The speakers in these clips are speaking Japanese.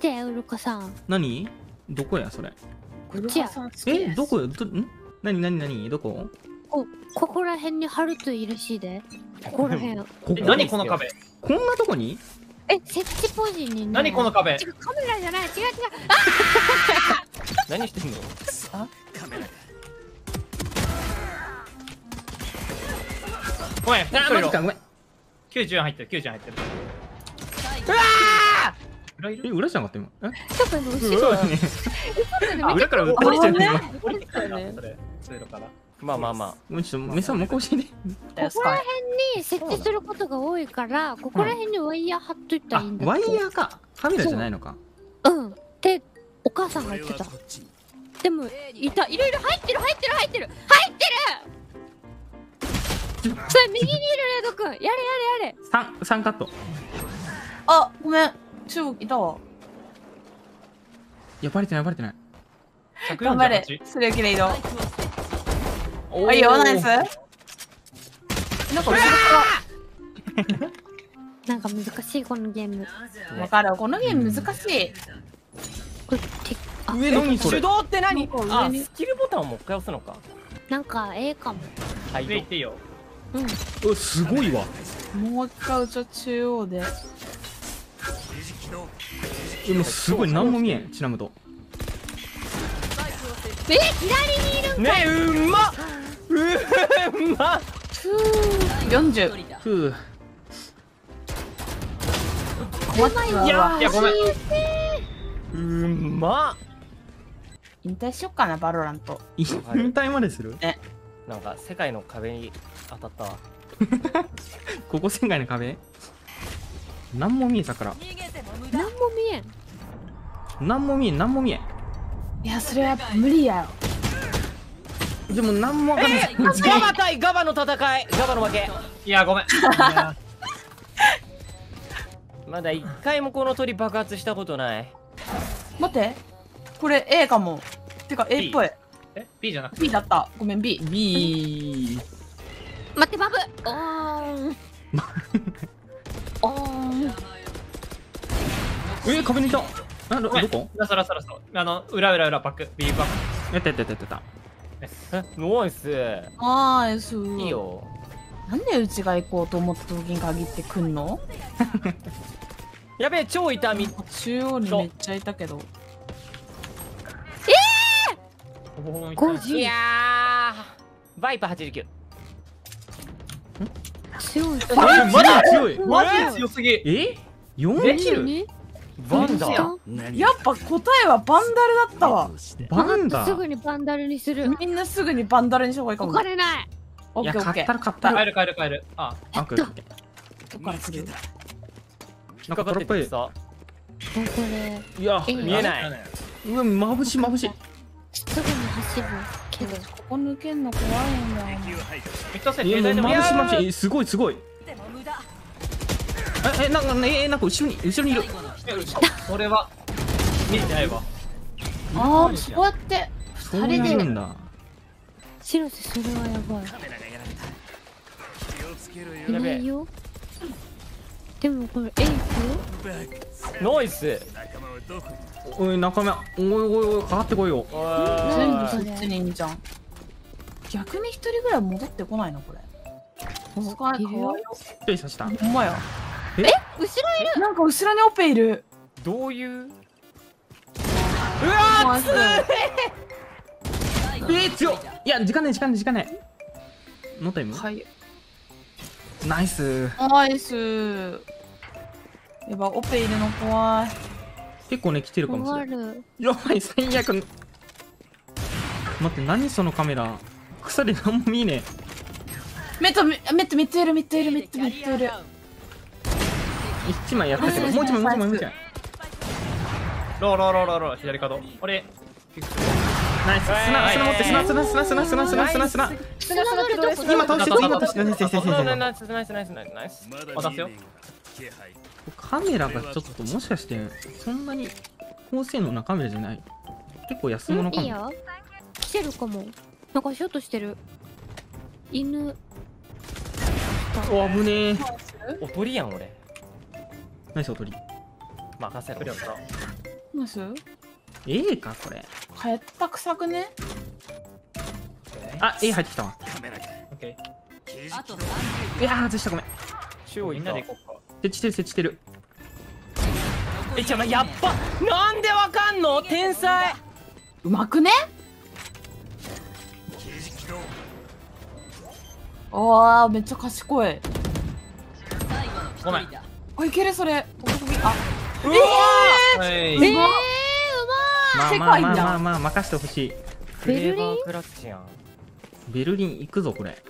てウルカさん。何？どこやそれ？こっちや。えどこ？よどん？何何何？どこ？こここら辺にハルトいるしで。ここら辺。ここ。え何この壁？こんなとこに？え設置ポジにね。何この壁？違うカメラじゃない。違う違う。何してんの？ごめんあ一人いろ。マジかごめん。90入ってる90入ってる裏いる？え裏じゃなかった今？え？ちょっと今後そうろだね。あ裏から撃ってきてる今降りてきたなそれ通路から。まあまあまもうちょっと目さん向こうして。ねここら辺に設置することが多いからここら辺にワイヤー貼っといたらいいんだあワイヤーか。カメラじゃないのか。う。ん。でお母さんが言ってた。でもいた。いろいろ入ってる入ってる入ってる。入ってる。それ右にいるレイドくんやれやれやれ。三三カット。あごめん中国いたわいやバレてないバレてない。頑張れ。148それきれいどおあいいよ。ナイス。なんか後ろかなんか難しいこのゲーム。らわかる。このゲーム難しい。これてあ上何それ？手動って何？あスキルボタンをもう一回押すのか。なんかええかも。はい上行っていいよ。うん。うすごいわ。もう一回うちは中央ででもすごい何も見えんちなむと。え左にいるねうんまっ。うんまっ。40ふう。困ったわ。いやごめん。うんまっ。引退しよっかなバロラント引退までする？なんか世界の壁に当たったわ。ここ世界の壁？何も見えさから何も見えん。何も見えん何も見えん。いやそれは無理やよでも何もわかんない。ガバ対ガバの戦い。ガバの負け。いやごめん。まだ一回もこの鳥爆発したことない。待って。これ A かも。てか A っぽい。え B じゃなくて？B だった。ごめん B B 待ってバブ。おー え壁にいたあどどこラストラストラストあの裏裏裏バック B バッやったやったやった。やったえナイスナイスい。いよ。なんでうちが行こうと思った時に限って来んの？やべえ超痛み。中央にめっちゃいたけど。ク50いやー。バイパー89強い。えまだ強い。マジ強すぎ。え？4キルねバンダやっぱ答えはバンダルだったわ。バンダすぐにバンダルにする。みんなすぐにバンダルにした方がいいかおも金ない。オッケーオッケー。買ったら買ったら。帰る帰る帰る。ああオッケーオッケどっからする引っかかっててさ。これーいやえ見えない。うわ眩しい眩しい。すぐに走るけど。ここ抜けんの怖いんだよ。ミッドセえもうル大丈夫眩しい眩しい。えすごいすごい。ええなんかねえなんか後ろに後ろにいるそれは見えてないわ。ああそうやってそう二人で。んだ白瀬それはやばい。いやべえ。ないよ。でもこれ行くよナイス。おい仲間。おいおいおいかかってこいよ。全部おそっちにいんじゃん。逆に一人ぐらい戻ってこないのこれ。すごいいるよ。一人刺した。ほんまや後ろいる。なんか後ろにオペいる。どういう？ナイスえー、強っ。いや時間ない時間ない時間ない。ノータイム？はい。ナイス。ナイス。やばオペいるの怖い。結構ね来てるかもしれないる。やばい最悪。待って何そのカメラ？草で何も見えねメットメットめっちゃいるめっちゃいるめっちゃめっちゃいるえ一枚やったけどもう一枚もう一枚もう一枚ローローローローロー左角俺ナイス砂砂持って砂砂砂砂砂砂砂砂砂がるどこ今倒して今倒してナイスナイスナイスナイスナイナイスナイスナイスナイスナイス渡すよスカメラがちょっともしかしてそんなに高性能なカメラじゃない結構安物かもいいよ来てるかもなんかショートしてる犬お危ねえおとりやん俺ナイスおとり任せろ。クリアったナイス？ええかこれ。帰ったくさくね？あ A 入ってきたわ。オッケいやー外したごめん。ー。中央みんなで行こうか。設置してる設置してる。えちょまやっぱなんでわかんの？天才。うまくね？ああめっちゃ賢い。ごめん。あいけるそれ。あ。はい。ええー、うままあ世まあまあ界じゃん。まあまあ任してほしい。フレーバークラッチやん。ベルリン行くぞこれ。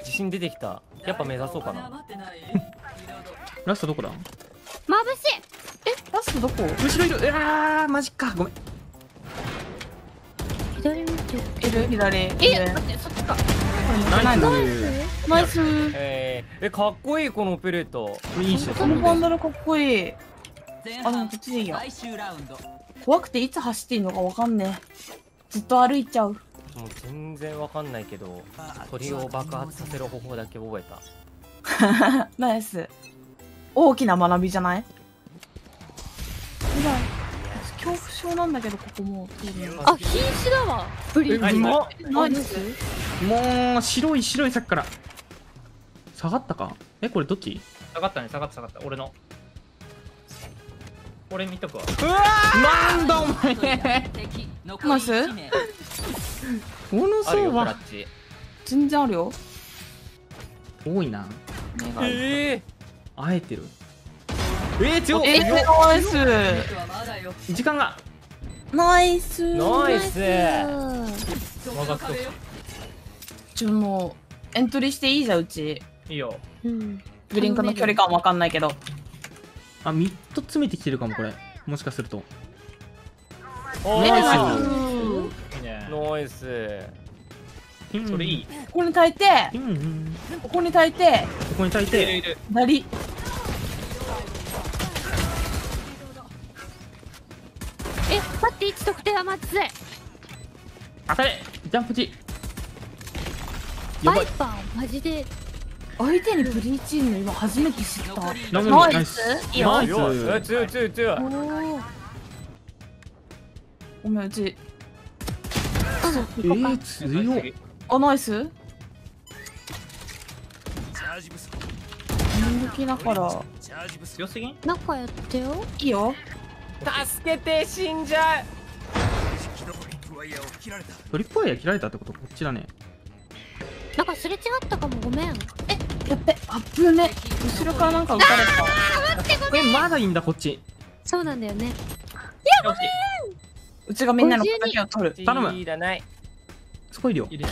自信出てきた。やっぱ目指そうかな。ラストどこだ？ーまぶしい。えラストどこ？後ろいる。うわーマジか。ごめん。左いる左え上待ってそっちか。ナイス。ナイス。えー、えかっこいいこのオペレート。いいしこのバンドルかっこいい。あでもこっちでいいや。最終ラウンド。怖くていつ走っていいのかわかんねえ。ずっと歩いちゃう。もう全然わかんないけど鳥を爆発させる方法だけ覚えた。ナイス。大きな学びじゃない？恐怖症なんだけどここもあ瀕死だわ。ブリえうまっナイスもう白い白いさっきから。下がったか？えこれどっち？下がったね、下がった下がった。俺の。俺見とくわ。なんだお前。敵残りナイス？1名このあるよ層は全然あるよ。多いな。目がえあえてる。えー、強っ。えナイス僕はまだよ時間が。ナイス。ー、ナイス。わざと。ちょもうエントリーしていいじゃんうち。いいよ。うん。ブリンクの距離感わかんないけど。あミッド詰めてきてるかもこれ。もしかすると。おナイス。うんいいね。ナイス。うんそれいい。ここに焚いて。うんうん。ここに焚いて。ここに焚いいるいて。る。左え待って1得点はまずい当たれ。ジャンプチ。やばい。バイパーマジで。相手にブリーチいるの今初めて知った。ナイスナイナイス。スいいよナイス。よえ強い強い強い。おー。ごめんうち。えー、強っあナイス。人気だから。強すぎん？中やってよ。いいよ助けて死んじゃう。トリップワイヤー切られたってこと？こっちだね。なんかすれ違ったかもごめん。やってあっぶね。後ろからなんか撃たれた。これまだいいんだこっち。そうなんだよね。よしうちがみんなの敵を取る。頼む。いらない。そこいるよ。いる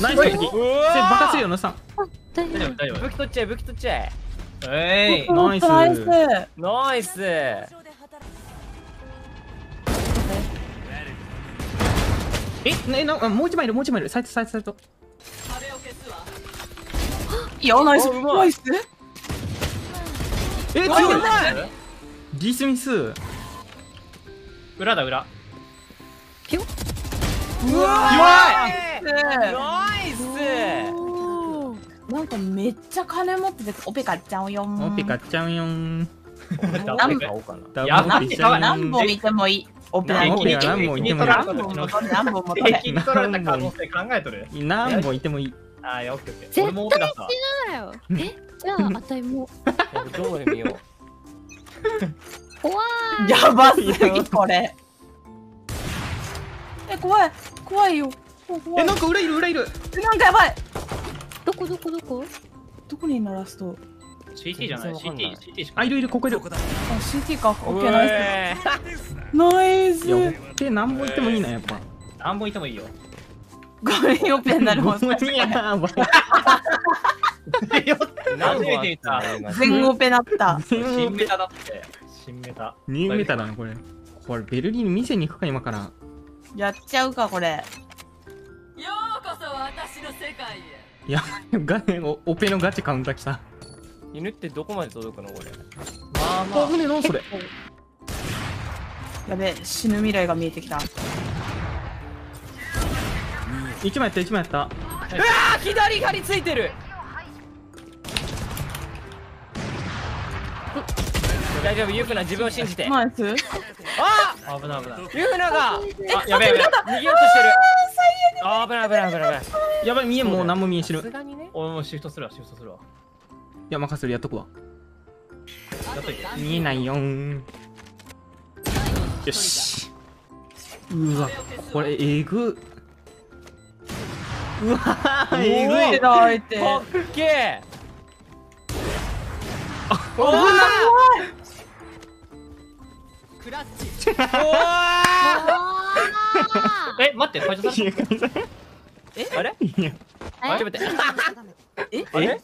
ナイス敵。うそれ爆発するよわ野さん。あ大丈夫。大丈夫武器取っちゃえ武器取っちゃえ。夫えい。ナイス。ナイスえねなあもう一枚いるもう一枚いる。サイトサイトサイト壁を消すわいいよナイス。おうまいナイスえ強いばい。ディスミス。裏だ裏。うわ弱いーナイスおーなんかめっちゃ金持っててオペ買っちゃうよオペ買っちゃうよん何本？いてもいい。オペ何本何本や何本いてもいい。何本も取れ何本も取れ考えとる。何本？いてもいい。ああいやオッケーオッケー絶対俺もオペだった。わだよ。え？じゃああたいもどこで見よ怖い。やばすぎこれ。え怖い。怖いよ。怖い。怖いえなんか裏いる裏いる。えなんかやばい。どこどこどこ？どこにいるのラスト CT じゃない？全然わかんない。CT CT しかあいるいるここいるあ CT か。うオッケーナイえスナイス。いやオッケー何本いってもいいなやっぱ。何本いてもいいよ。ごめんオペになるもんごめんやばい何本あ初めて見った全オペなった。新メタだって。新メタ。ニューメタだなこれ。これベルリン店に行くか今から。やっちゃうかこれ。ようこそ私の世界へ。いやガオオペのガチカウンター来た犬ってどこまで届くのこれ。まあまあ。船のそれ。やべえ死ぬ未来が見えてきた。一枚やった一枚やった。ああ左張りついてる。大丈夫ユフナ自分を信じて。ナイス。あ危ない危ない。ユフナが。あやべえやべえ。逃げようとしてるあー危ない危ない危ない危ない。やばい見えんもう何も見えんしさるすがにね俺もうシフトするわシフトするわ。いや任せるやっとくわ。やっといて。見えないよよし。うわこれえぐ。うわー。えぐいだ相手。かっけえ。危ない。クラッチ。え待ってファイトさん？あれ？いやーちょっと待って。え？あれ？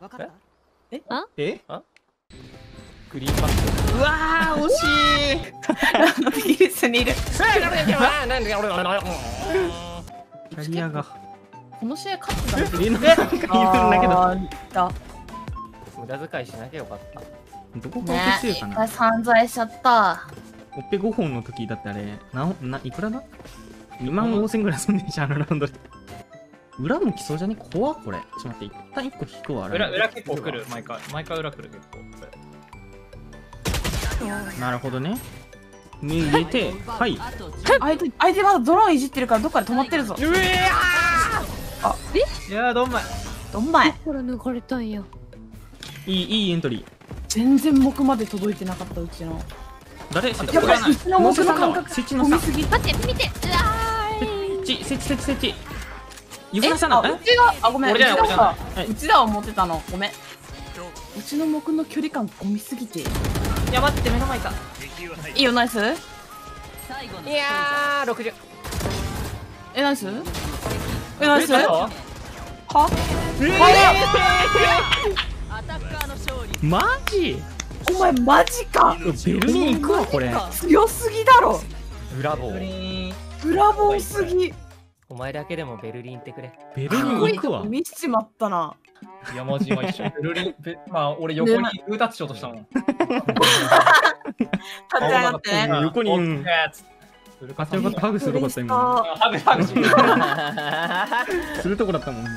わかった？え？グリーンバック。うわー惜しい。イギリスにいる。なんで俺キャリアがこの試合勝つだけいるんだけど無駄遣いしなきゃよかったどこがオペ強いかな、散財しちゃったオペ5本の時だってあれなないくらだ2万5千ぐらい遊んでんじゃんあのラウンドで裏も来そうじゃね？怖っこれ。ちょっと待って一旦1個引くわあれ裏裏結構来る。毎回毎回裏来る結構。なるほどね。目入れてはい。相手相手まだドローンいじってるからどっかで止まってるぞ。うえいやーどんまい。どんまい。これ抜かれたんや。いいいいエントリー。全然木まで届いてなかったうちの。誰？設置やばいうちの木の感覚設置のさ待って見て。うわーい。設置設置設置設置ゆずらさんだあうちがあごめん俺じゃないうちらは俺じゃない。うちらは思ってたの。ごめん。うちの木の距離感込みすぎて。いや待って目の前か。いよナイス。いやー60えナイス？えナイス？えはアタッカーマジ？お前マジか。ベルリン行くわこれ。強すぎだろ。ブラボー。ブラボーすぎお前だけでもベルリン行ってくれ。ベルリン行くわ。見しちまったな。いやマジ今一緒ベルリンベまあ俺横にグータッチしようとしたもん。立ち上がって。横にってハグするとこだった今ハグハグしするとこだったもんね